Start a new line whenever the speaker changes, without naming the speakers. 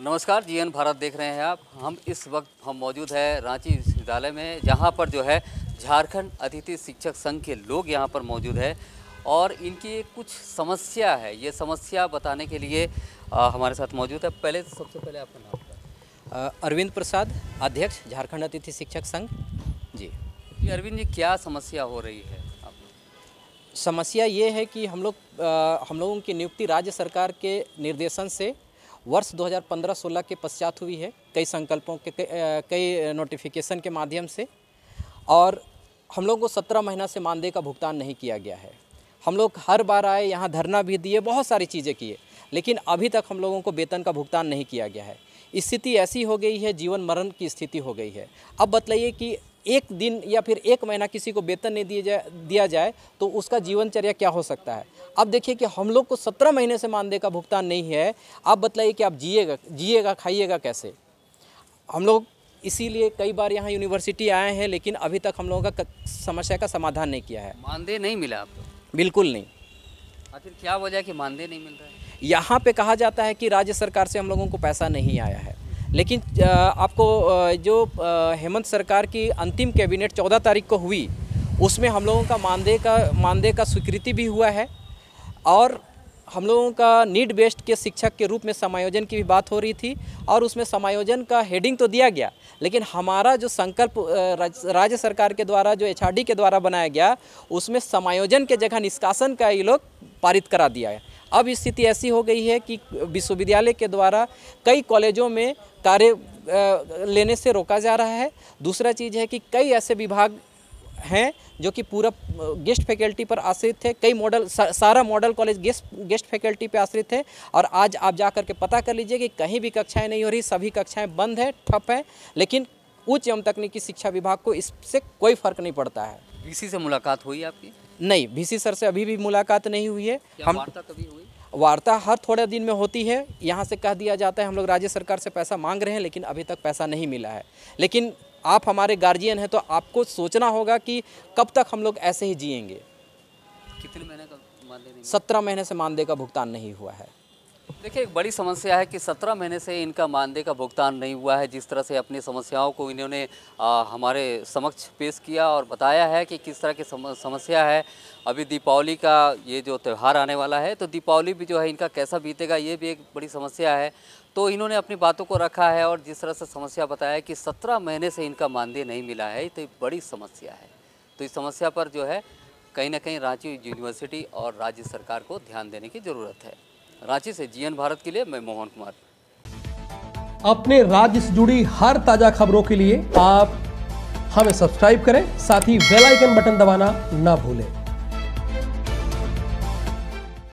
नमस्कार जीएन भारत देख रहे हैं आप। हम इस वक्त हम मौजूद है रांची विश्वविद्यालय में जहाँ पर जो है झारखंड अतिथि शिक्षक संघ के लोग यहाँ पर मौजूद है और इनकी कुछ समस्या है। ये समस्या बताने के लिए आ, हमारे साथ मौजूद है। पहले सबसे पहले आपका नाम
अरविंद प्रसाद अध्यक्ष झारखंड अतिथि शिक्षक संघ। जी।
ये अरविंद जी क्या समस्या हो रही है
समस्या ये है कि हम लोग हम लोगों की नियुक्ति राज्य सरकार के निर्देशन से वर्ष 2015-16 के पश्चात हुई है। कई संकल्पों के कई, नोटिफिकेशन के माध्यम से। और हम लोगों को सत्रह महीना से मानदेय का भुगतान नहीं किया गया है। हम लोग हर बार आए यहाँ धरना भी दिए बहुत सारी चीज़ें किए लेकिन अभी तक हम लोगों को वेतन का भुगतान नहीं किया गया है। स्थिति ऐसी हो गई है जीवन मरण की स्थिति हो गई है। अब बतलाइए कि एक दिन या फिर एक महीना किसी को वेतन नहीं दिया जाए दिया जाए तो उसका जीवनचर्या क्या हो सकता है? अब देखिए कि हम लोग को सत्रह महीने से मानदेय का भुगतान नहीं है। आप बताइए कि आप जिएगा जिएगा खाइएगा कैसे? हम लोग इसीलिए कई बार यहाँ यूनिवर्सिटी आए हैं लेकिन अभी तक हम लोगों का समस्या का समाधान नहीं किया है।
मानदेय नहीं मिला आपको
बिल्कुल नहीं।
आखिर क्या वजह कि मानदेय नहीं मिल रहा है?
यहाँ पे कहा जाता है कि राज्य सरकार से हम लोगों को पैसा नहीं आया है। लेकिन आपको जो हेमंत सरकार की अंतिम कैबिनेट चौदह तारीख को हुई, उसमें हम लोगों का मानदेय का मानदेय का स्वीकृति भी हुआ है और हम लोगों का नीड बेस्ड के शिक्षक के रूप में समायोजन की भी बात हो रही थी और उसमें समायोजन का हेडिंग तो दिया गया, लेकिन हमारा जो संकल्प राज- राज्य सरकार के द्वारा, जो एचआरडी के द्वारा बनाया गया, उसमें समायोजन के जगह निष्कासन का ये लोग पारित करा दिया है। अब स्थिति ऐसी हो गई है कि विश्वविद्यालय के द्वारा कई कॉलेजों में कार्य लेने से रोका जा रहा है। दूसरा चीज़ है कि कई ऐसे विभाग हैं जो कि पूरा गेस्ट फैकल्टी पर आश्रित थे। कई मॉडल सारा model college guest guest faculty पर आश्रित है और आज आप जा कर के पता कर लीजिए कि कहीं भी कक्षाएँ नहीं हो रही, सभी कक्षाएँ बंद हैं, ठप हैं, लेकिन उच्च एवं तकनीकी शिक्षा विभाग को इससे कोई फ़र्क नहीं पड़ता है।
वीसी से मुलाकात हुई आपकी?
नहीं बीसी सर से अभी भी मुलाकात नहीं हुई है।
हम वार्ता कभी हुई?
वार्ता हर थोड़े दिन में होती है। यहाँ से कह दिया जाता है हम लोग राज्य सरकार से पैसा मांग रहे हैं लेकिन अभी तक पैसा नहीं मिला है। लेकिन आप हमारे गार्जियन हैं तो आपको सोचना होगा कि कब तक हम लोग ऐसे ही जिएँगे।
कितने महीने का
सत्रह महीने से मानदेय का भुगतान नहीं हुआ है।
देखिए एक बड़ी समस्या है कि सत्रह महीने से इनका मानदेय का भुगतान नहीं हुआ है। जिस तरह से अपनी समस्याओं को इन्होंने आ, हमारे समक्ष पेश किया और बताया है कि किस तरह की सम, समस्या है। अभी दीपावली का ये जो त्यौहार आने वाला है तो दीपावली भी जो है इनका कैसा बीतेगा ये भी एक बड़ी समस्या है। तो इन्होंने अपनी बातों को रखा है और जिस तरह से समस्या बताया कि सत्रह महीने से इनका मानदेय नहीं मिला है तो बड़ी समस्या है। तो इस समस्या पर जो है कहीं ना कहीं रांची यूनिवर्सिटी और राज्य सरकार को ध्यान देने की ज़रूरत है। रांची से जीएन भारत के लिए मैं मोहन कुमार।
अपने राज्य से जुड़ी हर ताज़ा खबरों के लिए आप हमें सब्सक्राइब करें, साथ ही बेल आइकन बटन दबाना ना भूलें।